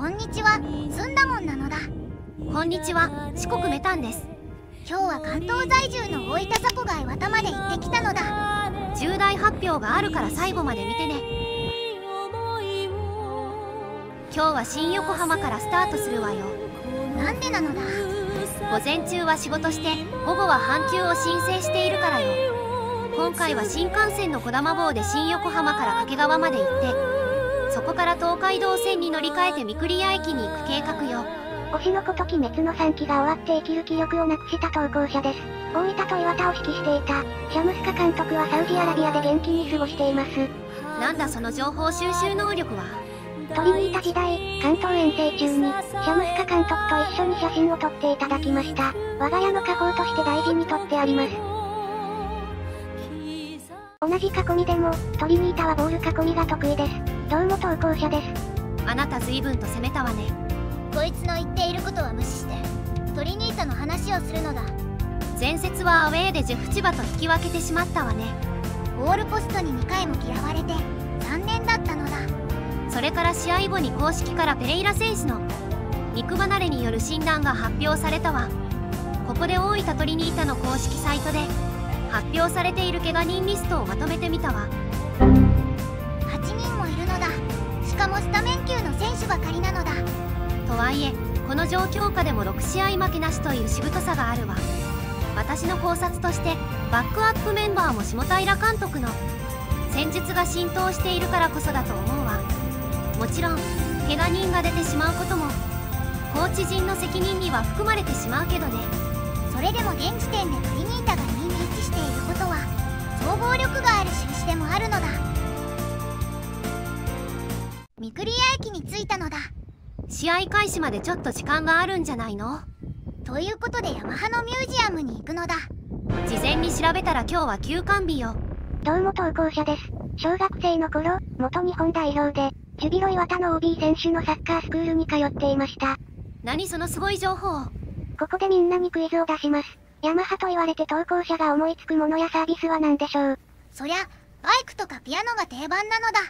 こんにちは。ずんだもんなのだ。こんにちは。四国メタンです。今日は関東在住の大分佐古が岩田まで行ってきたのだ。重大発表があるから最後まで見てね。今日は新横浜からスタートするわよ。なんでなのだ。午前中は仕事して午後は半休を申請しているからよ。今回は新幹線のこだま号で新横浜から掛川まで行ってそこから東海道線に乗り換えて三栗屋駅に行く計画よ推しの子と鬼滅の3期が終わって生きる気力をなくした投稿者です。大分と岩田を指揮していた、シャムスカ監督はサウジアラビアで元気に過ごしています。なんだその情報収集能力は？トリニータ時代、関東遠征中に、シャムスカ監督と一緒に写真を撮っていただきました。我が家の家宝として大事に撮ってあります。同じ囲みでも、トリニータはボール囲みが得意です。どうも投稿者です。あなた随分と攻めたわね。こいつの言っていることは無視してトリニータの話をするのだ。前節はアウェーでジェフ千葉と引き分けてしまったわね。ゴールポストに2回も嫌われて残念だったのだ。それから試合後に公式からペレイラ選手の肉離れによる診断が発表されたわ。ここで大分トリニータの公式サイトで発表されている怪我人リストをまとめてみたわいえこの状況下でも6試合負けなしというしぶとさがあるわ。私の考察としてバックアップメンバーも下平監督の戦術が浸透しているからこそだと思うわ。もちろん怪我人が出てしまうこともコーチ陣の責任には含まれてしまうけどね。それでも現時点でトリニータが2に位置していることは総合力がある印でもあるのだ。試合開始までちょっと時間があるんじゃないの？ということでヤマハのミュージアムに行くのだ事前に調べたら今日は休館日よどうも投稿者です。小学生の頃、元日本代表で、ジュビロ磐田の OB 選手のサッカースクールに通っていました。何そのすごい情報？ここでみんなにクイズを出します。ヤマハと言われて投稿者が思いつくものやサービスは何でしょう？そりゃバイクとかピアノが定番なのだ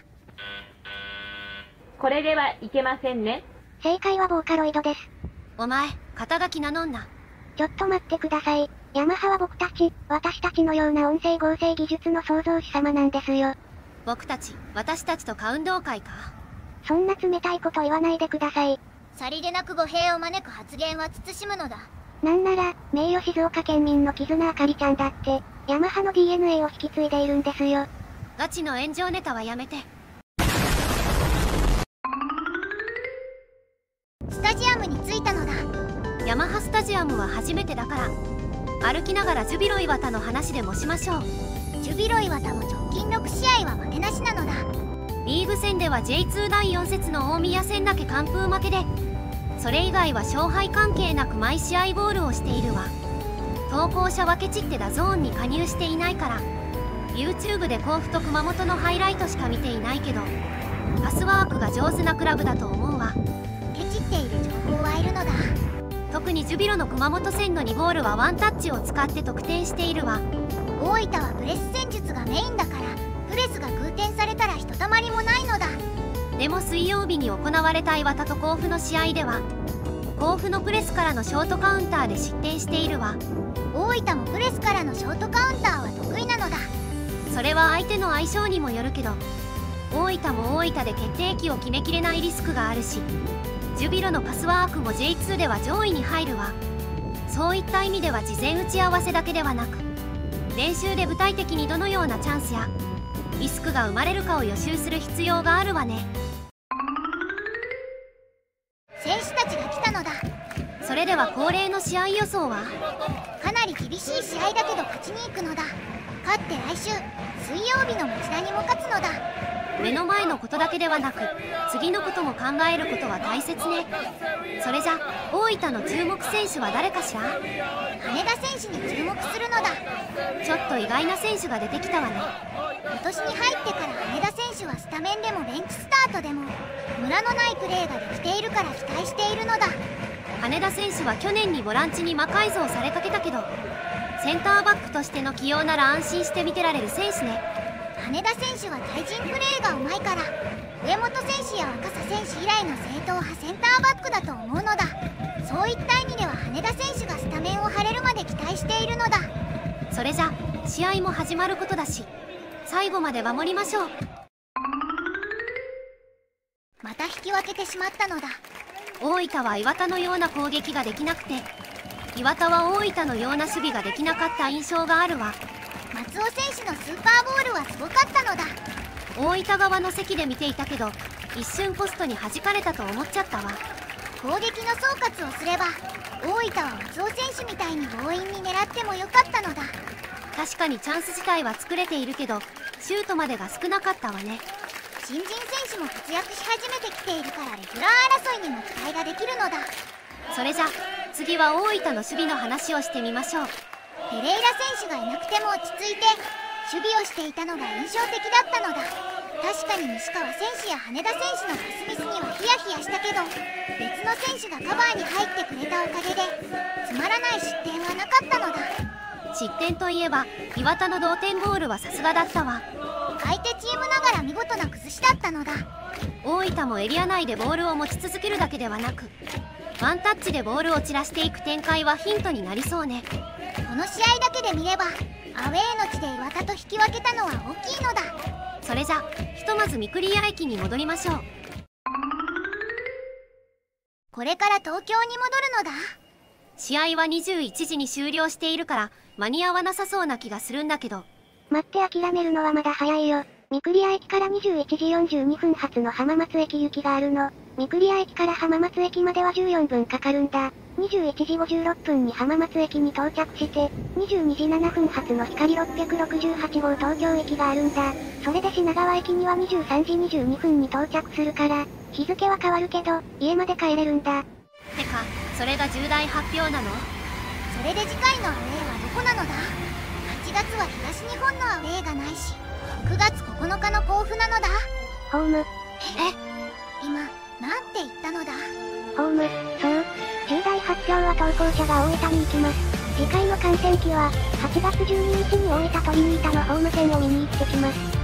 これではいけませんね。正解はボーカロイドです。お前肩書き名乗んなちょっと待ってください。ヤマハは僕たち、私たちのような音声合成技術の創造主様なんですよ。僕たち私たちとカ運動会か？そんな冷たいこと言わないでください。さりげなく語弊を招く発言は慎むのだなんなら、名誉静岡県民の絆あかりちゃんだって、ヤマハの DNA を引き継いでいるんですよ。ガチの炎上ネタはやめてアムは初めてだから。歩きながらジュビロ磐田の話でもしましょう。ジュビロ磐田も直近6試合は負けなしなのだ。リーグ戦では J2 第4節の大宮戦だけ完封負けでそれ以外は勝敗関係なく毎試合ゴールをしているわ。投稿者はケチって DAZN に加入していないから。YouTube で甲府と熊本のハイライトしか見ていないけどパスワークが上手なクラブだと思うわ特にジュビロの熊本戦の2ゴールはワンタッチを使って得点しているわ。大分はプレス戦術がメインだからプレスが空転されたらひとたまりもないのだ。でも水曜日に行われた岩田と甲府の試合では甲府のプレスからのショートカウンターで失点しているわ。大分もプレスからのショートカウンターは得意なのだ。それは相手の相性にもよるけど大分も大分で決定機を決めきれないリスクがあるしジュビロのパスワークも J2 では上位に入るわ。そういった意味では事前打ち合わせだけではなく練習で具体的にどのようなチャンスやリスクが生まれるかを予習する必要があるわね。選手たちが来たのだ。それでは恒例の試合予想は？かなり厳しい試合だけど勝ちに行くのだ。勝って来週水曜日の町田にも勝つのだ目の前のことだけではなく次のことも考えることは大切ね。それじゃ大分の注目選手は誰かしら？羽田選手に注目するのだ。ちょっと意外な選手が出てきたわね。今年に入ってから羽田選手はスタメンでもベンチスタートでもムラのないプレーができているから期待しているのだ。羽田選手は去年にボランチに魔改造されかけたけどセンターバックとしての起用なら安心して見てられる選手ね。羽田選手は対人プレーがうまいから上本選手や若狭選手以来の正統派センターバックだと思うのだ。そういった意味では羽田選手がスタメンを張れるまで期待しているのだ。それじゃ試合も始まることだし最後まで守りましょう。また引き分けてしまったのだ。大分は岩田のような攻撃ができなくて岩田は大分のような守備ができなかった印象があるわ松尾選手のスーパーボールはすごかったのだ。大分側の席で見ていたけど一瞬ポストに弾かれたと思っちゃったわ。攻撃の総括をすれば大分は松尾選手みたいに強引に狙ってもよかったのだ。確かにチャンス自体は作れているけどシュートまでが少なかったわね。新人選手も活躍し始めてきているからレギュラー争いにも期待ができるのだ。それじゃ次は大分の守備の話をしてみましょうペレイラ選手がいなくても落ち着いて守備をしていたのが印象的だったのだ。確かに西川選手や羽田選手のパスミスにはヒヤヒヤしたけど別の選手がカバーに入ってくれたおかげでつまらない失点はなかったのだ。失点といえば岩田の同点ゴールはさすがだったわ。相手チームながら見事な崩しだったのだ。大分もエリア内でボールを持ち続けるだけではなくワンタッチでボールを散らしていく展開はヒントになりそうねこの試合だけで見ればアウェーの地で岩田と引き分けたのは大きいのだそれじゃひとまず三栗屋駅に戻りましょうこれから東京に戻るのだ試合は21時に終了しているから間に合わなさそうな気がするんだけど待って諦めるのはまだ早いよ。三栗屋駅から21時42分発の浜松駅行きがあるの。三栗屋駅から浜松駅までは14分かかるんだ。21時56分に浜松駅に到着して、22時7分発の光668号東京駅があるんだ。それで品川駅には23時22分に到着するから、日付は変わるけど、家まで帰れるんだ。てかそれが重大発表なの？それで次回のアウェーはどこなのだ？8月は東日本のアウェーがないし9月9日の甲府なのだホーム、え今なんて言ったのだホーム、そう。重大発表は投稿者が大分に行きます。次回の観戦記は、8月12日に大分トリニータのホーム戦を見に行ってきます。